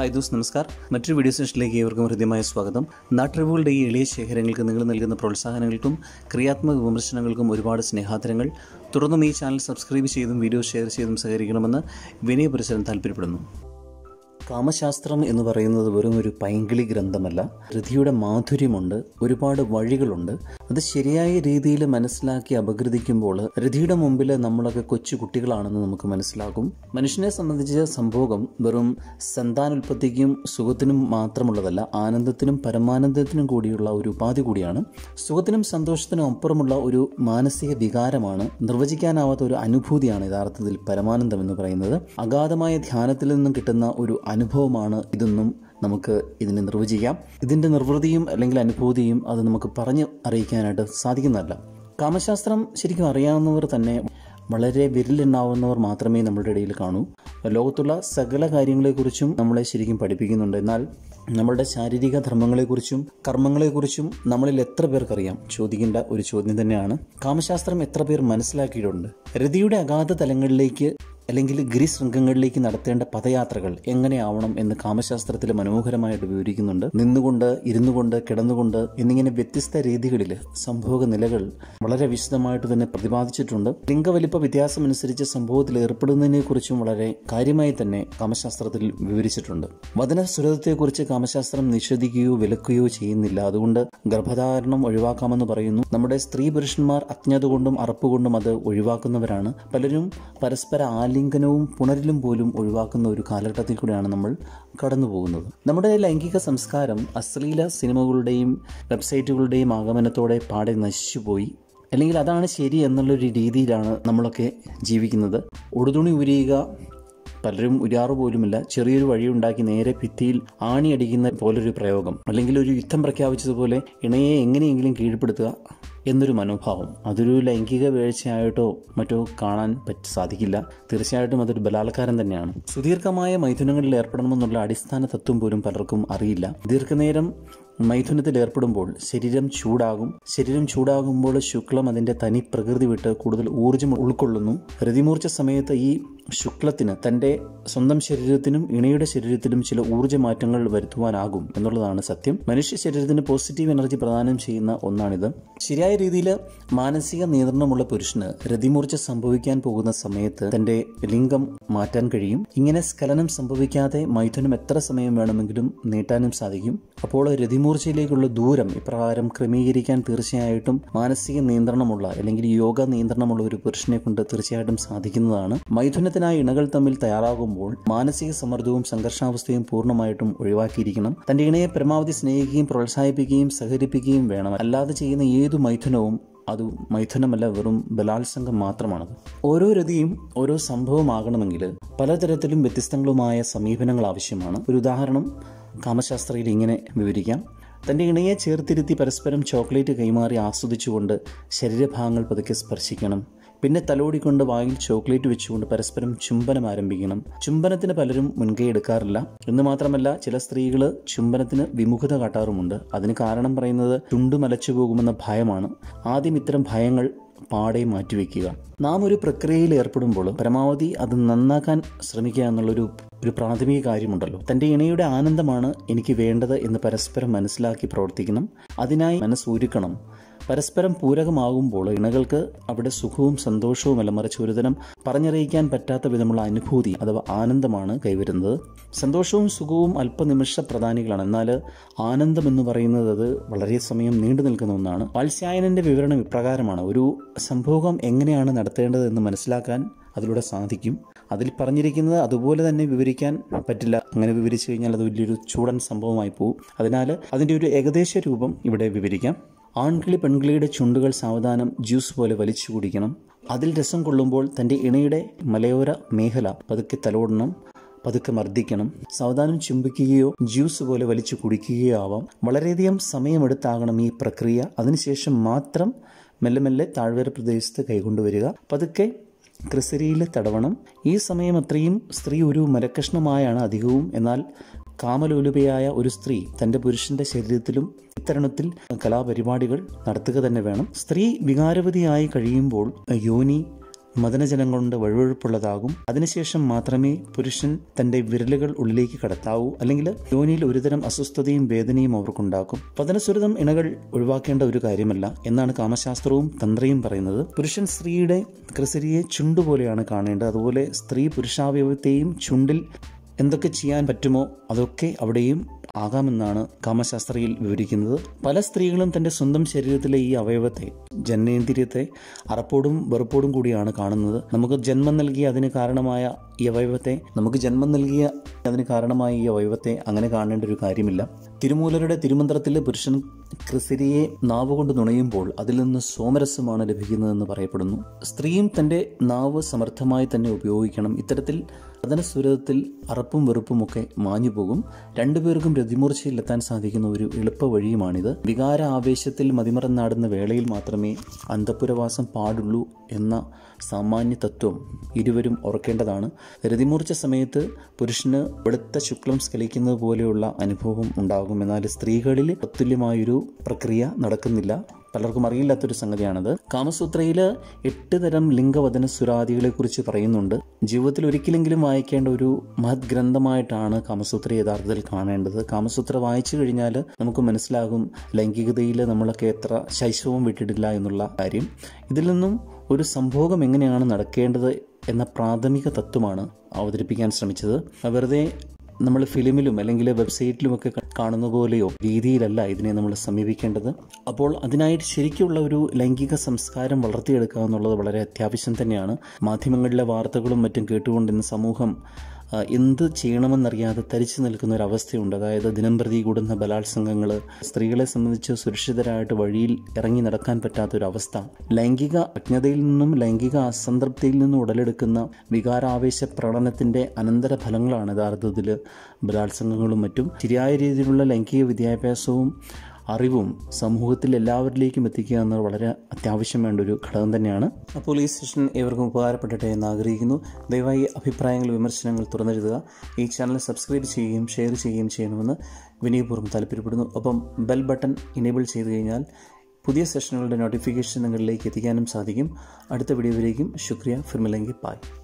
Hi those നമസ്കാർ മറ്റൊരു video സെഷനിലേക്ക് ഏവർക്കും ഹൃദ്യമായ സ്വാഗതം. നാട്ടറിവുകളുടെ ഈ എളിയ ശേഖരങ്ങൾക്ക് നിങ്ങൾ നൽകുന്ന പ്രോത്സാഹനങ്ങൾക്കും ക്രിയാത്മക വിമർശനങ്ങൾക്കും ഒരുപാട് സ്നേഹാദരങ്ങൾ. തുടർന്നും ഈ ചാനൽ സബ്സ്ക്രൈബ് ചെയ്തും വീഡിയോ ഷെയർ ചെയ്തും സഹകരിക്കണമെന്ന് വിനയപുരസരം താല്പര്യപ്പെടുന്നു. കാമശാസ്ത്രം എന്ന് പറയുന്നത് വെറും ഒരു പൈങ്കിളി ഗ്രന്ഥമല്ല. ഹൃതിയുടെ മാധുര്യമുണ്ട് ഒരുപാട് വഴികളുണ്ട്. അത് ശരിയായ രീതിയിൽ മനസ്സിലാക്കി അപഗ്രഥിക്കുമ്പോൾ രതിയുടെ മുമ്പിൽ നമ്മളൊക്കെ കൊച്ചു കുട്ടികളാണെന്ന് നമുക്ക് മനസ്സിലാകും. മനുഷ്യനെ സംബന്ധിച്ച സംഭോഗം വെറും സന്താനോൽപത്തിക്കും സുഖത്തിനും മാത്രമുള്ളതല്ല ആനന്ദത്തിനും പരമാനന്ദത്തിനും കൂടിയുള്ള ഒരു ഉപാധി കൂടിയാണ്. സുഖത്തിനും സന്തോഷത്തിനും അപ്പുറമുള്ള ഒരു മാനസിക വികാരമാണ് നിർവചിക്കാനാവാത്ത ഒരു അനുഭൂതിയാണ് യഥാർത്ഥത്തിൽ പരമാനന്ദം എന്ന് പറയുന്നത്. അഗാധമായ ധ്യാനത്തിൽ നിന്നും കിട്ടുന്ന ഒരു അനുഭവമാണ് ഇതെന്നും നമുക്ക് ഇതിനെ നിർവചിക്കാം. ഇതിന്റെ നിർവൃതിയും അല്ലെങ്കിൽ അനുഭൂതിയും അത് നമുക്ക് പറഞ്ഞ് അറിയിക്കാനായിട്ട് സാധിക്കുന്നതല്ല. കാമശാസ്ത്രം ശരിക്കും അറിയാവുന്നവർ തന്നെ വളരെ വിരലെണ്ണാവുന്നവർ മാത്രമേ നമ്മളുടെ ഇടയിൽ കാണൂ. ലോകത്തുള്ള സകല കാര്യങ്ങളെക്കുറിച്ചും നമ്മളെ ശരിക്കും പഠിപ്പിക്കുന്നുണ്ട്. എന്നാൽ നമ്മളുടെ ശാരീരിക ധർമ്മങ്ങളെക്കുറിച്ചും കർമ്മങ്ങളെക്കുറിച്ചും നമ്മളിൽ എത്ര പേർക്കറിയാം? ചോദിക്കേണ്ട ഒരു ചോദ്യം തന്നെയാണ്. കാമശാസ്ത്രം എത്ര പേർ മനസ്സിലാക്കിയിട്ടുണ്ട്? രതിയുടെ അഗാധ തലങ്ങളിലേക്ക് അല്ലെങ്കിൽ ഗിരിശൃംഗങ്ങളിലേക്ക് നടത്തേണ്ട പദയാത്രകൾ എങ്ങനെയാവണം എന്ന് കാമശാസ്ത്രത്തിൽ മനോഹരമായിട്ട് വിവരിക്കുന്നുണ്ട്. നിന്നുകൊണ്ട് ഇരുന്നുകൊണ്ട് കിടന്നുകൊണ്ട് എന്നിങ്ങനെ വ്യത്യസ്ത രീതികളിൽ സംഭവ നിലകൾ വളരെ വിശദമായിട്ട് തന്നെ പ്രതിപാദിച്ചിട്ടുണ്ട്. ലിംഗവലിപ്പ വ്യത്യാസമനുസരിച്ച് സംഭവത്തിൽ ഏർപ്പെടുന്നതിനെ കുറിച്ചും വളരെ കാര്യമായി തന്നെ കാമശാസ്ത്രത്തിൽ വിവരിച്ചിട്ടുണ്ട്. വചന സുരതത്തെക്കുറിച്ച് കാമശാസ്ത്രം നിഷേധിക്കുകയോ വിലക്കുകയോ ചെയ്യുന്നില്ല. അതുകൊണ്ട് ഗർഭധാരണം ഒഴിവാക്കാമെന്ന് പറയുന്നു. നമ്മുടെ സ്ത്രീ പുരുഷന്മാർ അജ്ഞത കൊണ്ടും അറപ്പുകൊണ്ടും അത് ഒഴിവാക്കുന്നവരാണ്. പലരും പരസ്പര ആലിംഗനവും പുണരിലും പോലും ഒഴിവാക്കുന്ന ഒരു കാലഘട്ടത്തിൽ കൂടെയാണ് നമ്മൾ കടന്നു പോകുന്നത് നമ്മുടെ ലൈംഗിക സംസ്കാരം അശ്ലീല സിനിമകളുടെയും വെബ്സൈറ്റുകളുടെയും ആഗമനത്തോടെ പാടെ നശിച്ചുപോയി. അല്ലെങ്കിൽ അതാണ് ശരി എന്നുള്ളൊരു രീതിയിലാണ് നമ്മളൊക്കെ ജീവിക്കുന്നത്. ഉടുതുണി ഉരിയുക പലരും ഉരാറു പോലുമില്ല. ചെറിയൊരു വഴിയുണ്ടാക്കി നേരെ ഭിത്തിയിൽ ആണിയടിക്കുന്ന പോലൊരു പ്രയോഗം. അല്ലെങ്കിൽ ഒരു യുദ്ധം പ്രഖ്യാപിച്ചതുപോലെ ഇണയെ എങ്ങനെയെങ്കിലും കീഴ്പ്പെടുത്തുക എന്നൊരു മനോഭാവം. അതൊരു ലൈംഗിക വീഴ്ചയായിട്ടോ മറ്റോ കാണാൻ പറ്റ സാധിക്കില്ല. തീർച്ചയായിട്ടും അതൊരു ബലാത്കാരം തന്നെയാണ്. സുദീർഘമായ മൈഥുനങ്ങളിൽ ഏർപ്പെടണമെന്നുള്ള അടിസ്ഥാന തത്വം പോലും പലർക്കും അറിയില്ല. ദീർഘനേരം മൈഥുനത്തിൽ ഏർപ്പെടുമ്പോൾ ശരീരം ചൂടാകും. ശരീരം ചൂടാകുമ്പോൾ ശുക്ലം അതിന്റെ തനി പ്രകൃതി വിട്ട് കൂടുതൽ ഊർജം ഉൾക്കൊള്ളുന്നു. രതിമൂർച്ച സമയത്ത് ഈ ശുക്ലത്തിന് തന്റെ സ്വന്തം ശരീരത്തിനും ഇണയുടെ ശരീരത്തിലും ചില ഊർജ മാറ്റങ്ങൾ വരുത്തുവാനാകും എന്നുള്ളതാണ് സത്യം. മനുഷ്യ ശരീരത്തിന് പോസിറ്റീവ് എനർജി പ്രദാനം ചെയ്യുന്ന ഒന്നാണിത്. ശരിയായ രീതിയിൽ മാനസിക നിയന്ത്രണമുള്ള പുരുഷന് രതിമൂർച്ച സംഭവിക്കാൻ പോകുന്ന സമയത്ത് തന്റെ ലിംഗം മാറ്റാൻ കഴിയും. ഇങ്ങനെ സ്ഖലനം സംഭവിക്കാതെ മൈഥുനം എത്ര സമയം വേണമെങ്കിലും നീട്ടാനും സാധിക്കും. അപ്പോൾ രതിമൂർച്ചയിലേക്കുള്ള ദൂരം ഇപ്രകാരം ക്രമീകരിക്കാൻ തീർച്ചയായിട്ടും മാനസിക നിയന്ത്രണമുള്ള അല്ലെങ്കിൽ യോഗ നിയന്ത്രണമുള്ള ഒരു പുരുഷനെ കൊണ്ട് തീർച്ചയായിട്ടും സാധിക്കുന്നതാണ്. മൈഥുനത്തിനായി ഇണകൾ തമ്മിൽ തയ്യാറാകുമ്പോൾ മാനസിക സമ്മർദ്ദവും സംഘർഷാവസ്ഥയും പൂർണമായിട്ടും ഒഴിവാക്കിയിരിക്കണം. തന്റെ ഇണയെ പരമാവധി സ്നേഹിക്കുകയും പ്രോത്സാഹിപ്പിക്കുകയും സഹകരിപ്പിക്കുകയും വേണം. അല്ലാതെ ചെയ്യുന്ന ഏതു മൈഥുനവും അത് മൈഥുനമല്ല വെറും ബലാത്സംഗം മാത്രമാണ് ഓരോ രതിയും ഓരോ സംഭവമാകണമെങ്കിൽ പലതരത്തിലും വ്യത്യസ്തങ്ങളുമായ സമീപനങ്ങൾ ആവശ്യമാണ്. ഒരു ഉദാഹരണം കാമശാസ്ത്രയിൽ ഇങ്ങനെ വിവരിക്കാം. തന്റെ ഇണയെ ചേർത്തിരുത്തി പരസ്പരം ചോക്ലേറ്റ് കൈമാറി ആസ്വദിച്ചുകൊണ്ട് ശരീരഭാഗങ്ങൾ പതുക്കെ സ്പർശിക്കണം. പിന്നെ തലോടിക്കൊണ്ട് വായിൽ ചോക്ലേറ്റ് വെച്ചുകൊണ്ട് പരസ്പരം ചുംബനം ആരംഭിക്കണം. ചുംബനത്തിന് പലരും മുൻകൈ എടുക്കാറില്ല. എന്ന് മാത്രമല്ല ചില സ്ത്രീകൾ ചുംബനത്തിന് വിമുഖത കാട്ടാറുമുണ്ട്. അതിന് കാരണം പറയുന്നത് ചുണ്ടു മലച്ചു പോകുമെന്ന ഭയമാണ്. ആദ്യം ഇത്തരം ഭയങ്ങൾ പാടെ മാറ്റിവെക്കുക. നാം ഒരു പ്രക്രിയയിൽ ഏർപ്പെടുമ്പോൾ പരമാവധി അത് നന്നാക്കാൻ ശ്രമിക്കുക എന്നുള്ളൊരു ഒരു പ്രാഥമിക കാര്യമുണ്ടല്ലോ. തന്റെ ഇണയുടെ ആനന്ദമാണ് എനിക്ക് വേണ്ടത് എന്ന് പരസ്പരം മനസ്സിലാക്കി പ്രവർത്തിക്കണം. അതിനായി മനസ്സൊരുക്കണം. പരസ്പരം പൂരകമാകുമ്പോൾ ഇണകൾക്ക് അവിടെ സുഖവും സന്തോഷവുമല്ല മറിച്ച് ഒരുതരം പറഞ്ഞറിയിക്കാൻ പറ്റാത്ത വിധമുള്ള അനുഭൂതി അഥവാ ആനന്ദമാണ് കൈവരുന്നത്. സന്തോഷവും സുഖവും അല്പനിമിഷ പ്രധാനികളാണ്. എന്നാൽ ആനന്ദം എന്ന് പറയുന്നത് അത് വളരെ സമയം നീണ്ടു നിൽക്കുന്ന ഒന്നാണ്. വാത്സ്യായനന്റെ വിവരണം ഇപ്രകാരമാണ്. ഒരു സംഭോഗം എങ്ങനെയാണ് നടത്തേണ്ടത് എന്ന് മനസ്സിലാക്കാൻ അതിലൂടെ സാധിക്കും. അതിൽ പറഞ്ഞിരിക്കുന്നത് അതുപോലെ തന്നെ വിവരിക്കാൻ പറ്റില്ല. അങ്ങനെ വിവരിച്ചു കഴിഞ്ഞാൽ അത് വലിയൊരു ചൂടൻ സംഭവമായി പോകും അതിനാൽ അതിന്റെ ഒരു ഏകദേശ രൂപം ഇവിടെ വിവരിക്കാം. ആൺകിളി പെൺകിളിയുടെ ചുണ്ടുകൾ സാവധാനം ജ്യൂസ് പോലെ വലിച്ചു കുടിക്കണം. അതിൽ രസം കൊള്ളുമ്പോൾ തന്റെ ഇണയുടെ മലയോര മേഖല പതുക്കെ തലോടണം പതുക്കെ മർദ്ദിക്കണം. സാവധാനം ചുംബിക്കുകയോ ജ്യൂസ് പോലെ വലിച്ചു കുടിക്കുകയോ ആവാം. വളരെയധികം സമയമെടുത്താകണം ഈ പ്രക്രിയ. അതിനുശേഷം മാത്രം മെല്ലെ മെല്ലെ താഴ്വര പ്രദേശത്ത് കൈകൊണ്ടുവരിക. പതുക്കെ ക്രിസരിയിൽ തടവണം. ഈ സമയം അത്രയും സ്ത്രീ ഒരു മരക്കഷ്ണമായാണ് അധികവും. എന്നാൽ കാമലോലുപയായ ഒരു സ്ത്രീ തന്റെ പുരുഷന്റെ ശരീരത്തിലും ഇത്തരണത്തിൽ കലാപരിപാടികൾ നടത്തുക തന്നെ വേണം. സ്ത്രീ വികാരവതിയായി കഴിയുമ്പോൾ യോനി മദനജലം കൊണ്ട് വഴുവഴുപ്പുള്ളതാകും. അതിനുശേഷം മാത്രമേ പുരുഷൻ തന്റെ വിരലുകൾ ഉള്ളിലേക്ക് കടത്താവൂ. അല്ലെങ്കിൽ യോനിയിൽ ഒരുതരം അസ്വസ്ഥതയും വേദനയും അവർക്കുണ്ടാക്കും. പതനസുരതം ഇണകൾ ഒഴിവാക്കേണ്ട ഒരു കാര്യമല്ല എന്നാണ് കാമശാസ്ത്രവും തന്ത്രയും പറയുന്നത്. പുരുഷൻ സ്ത്രീയുടെ ക്രിസരിയെ ചുണ്ടുപോലെയാണ് കാണേണ്ടത്. അതുപോലെ സ്ത്രീ പുരുഷാവയവത്തെയും ചുണ്ടിൽ എന്തൊക്കെ ചെയ്യാൻ പറ്റുമോ അതൊക്കെ അവിടെയും ആകാമെന്നാണ് കാമശാസ്ത്രയിൽ വിവരിക്കുന്നത്. പല സ്ത്രീകളും തന്റെ സ്വന്തം ശരീരത്തിലെ ഈ അവയവത്തെ ജനനേന്ദ്രിയത്തെ അറപ്പോടും വെറുപ്പോടും കൂടിയാണ് കാണുന്നത്. നമുക്ക് ജന്മം നൽകിയ അതിന് കാരണമായ ഈ അവയവത്തെ നമുക്ക് ജന്മം നൽകിയ അതിന് കാരണമായ ഈ അവയവത്തെ അങ്ങനെ കാണേണ്ട ഒരു കാര്യമില്ല. തിരുമൂലരുടെ തിരുമന്ത്രത്തിൽ പുരുഷൻ ക്രിസിരിയെ നാവുകൊണ്ട് നുണയുമ്പോൾ അതിൽ നിന്ന് സോമരസമാണ് ലഭിക്കുന്നതെന്ന് പറയപ്പെടുന്നു. സ്ത്രീയും തന്റെ നാവ് സമർത്ഥമായി തന്നെ ഉപയോഗിക്കണം. ഇത്തരത്തിൽ പതനസ്വരത്തിൽ അറപ്പും വെറുപ്പും ഒക്കെ മാഞ്ഞു പോകും രണ്ടുപേർക്കും രതിമൂർച്ചയിലെത്താൻ സാധിക്കുന്ന ഒരു എളുപ്പ വഴിയുമാണിത്. വികാര ആവേശത്തിൽ മതിമറന്നാടുന്ന വേളയിൽ മാത്രമേ അന്തപുരവാസം പാടുള്ളൂ എന്ന സാമാന്യ തത്വം ഇരുവരും ഓർക്കേണ്ടതാണ്. രതിമൂർച്ച സമയത്ത് പുരുഷന് വെളുത്ത ശുക്ലം സ്കലിക്കുന്നത് പോലെയുള്ള അനുഭവം ഉണ്ടാകും. എന്നാൽ സ്ത്രീകളിൽ തത്തുല്യമായൊരു പ്രക്രിയ നടക്കുന്നില്ല. പലർക്കും അറിയില്ലാത്തൊരു സംഗതിയാണത്. കാമസൂത്രയിൽ എട്ട് തരം ലിംഗവചന സുരാദികളെ കുറിച്ച് പറയുന്നുണ്ട്. ജീവിതത്തിൽ ഒരിക്കലെങ്കിലും വായിക്കേണ്ട ഒരു മഹത് ഗ്രന്ഥമായിട്ടാണ് കാമസൂത്ര യഥാർത്ഥത്തിൽ കാണേണ്ടത്. കാമസൂത്ര വായിച്ചു കഴിഞ്ഞാൽ നമുക്ക് മനസ്സിലാകും ലൈംഗികതയിൽ നമ്മളൊക്കെ എത്ര ശൈശവം വിട്ടിട്ടില്ല എന്നുള്ള കാര്യം. ഇതിൽ നിന്നും ഒരു സംഭോഗം എങ്ങനെയാണ് നടക്കേണ്ടത് എന്ന പ്രാഥമിക തത്വമാണ് അവതരിപ്പിക്കാൻ ശ്രമിച്ചത്. വെറുതെ നമ്മൾ ഫിലിമിലും അല്ലെങ്കിൽ വെബ്സൈറ്റിലുമൊക്കെ കാണുന്ന പോലെയോ രീതിയിലല്ല ഇതിനെ നമ്മൾ സമീപിക്കേണ്ടത്. അപ്പോൾ അതിനായിട്ട് ശരിക്കുള്ള ഒരു ലൈംഗിക സംസ്കാരം വളർത്തിയെടുക്കുക എന്നുള്ളത് വളരെ അത്യാവശ്യം തന്നെയാണ്. മാധ്യമങ്ങളിലെ വാർത്തകളും മറ്റും കേട്ടുകൊണ്ട് ഇന്ന് സമൂഹം എന്ത് ചെയ്യണമെന്നറിയാതെ തരിച്ചു നിൽക്കുന്ന ഒരു അവസ്ഥയുണ്ട്. അതായത് ദിനംപ്രതി കൂടുന്ന ബലാത്സംഗങ്ങൾ സ്ത്രീകളെ സംബന്ധിച്ച് സുരക്ഷിതരായിട്ട് വഴിയിൽ ഇറങ്ങി നടക്കാൻ പറ്റാത്ത ഒരു അവസ്ഥ ലൈംഗിക അജ്ഞതയിൽ നിന്നും ലൈംഗിക അസംതൃപ്തിയിൽ നിന്നും ഉടലെടുക്കുന്ന വികാരാവേശ പ്രകടനത്തിന്റെ അനന്തര ഫലങ്ങളാണ് യഥാർത്ഥത്തിൽ ബലാത്സംഗങ്ങളും മറ്റും. ശരിയായ രീതിയിലുള്ള ലൈംഗിക വിദ്യാഭ്യാസവും അറിവും സമൂഹത്തിൽ എല്ലാവരിലേക്കും എത്തിക്കുക എന്നത് വളരെ അത്യാവശ്യം വേണ്ട ഒരു ഘടകം തന്നെയാണ്. അപ്പോൾ ഈ സെഷൻ ഏവർക്കും ഉപകാരപ്പെടട്ടെ എന്ന് ആഗ്രഹിക്കുന്നു. ദയവായി അഭിപ്രായങ്ങൾ വിമർശനങ്ങൾ തുറന്നെഴുതുക. ഈ ചാനൽ സബ്സ്ക്രൈബ് ചെയ്യുകയും ഷെയർ ചെയ്യുകയും ചെയ്യണമെന്ന് വിനയപൂർവം താല്പര്യപ്പെടുന്നു. ഒപ്പം ബെൽ ബട്ടൺ ഇനേബിൾ ചെയ്തു കഴിഞ്ഞാൽ പുതിയ സെഷനുകളുടെ നോട്ടിഫിക്കേഷൻ നിങ്ങളിലേക്ക് എത്തിക്കാനും സാധിക്കും. അടുത്ത വീഡിയോയിലേക്കും. ശുക്രിയ. ഫിർമിലെങ്കി. പായ്